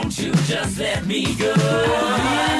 Don't you just let me go.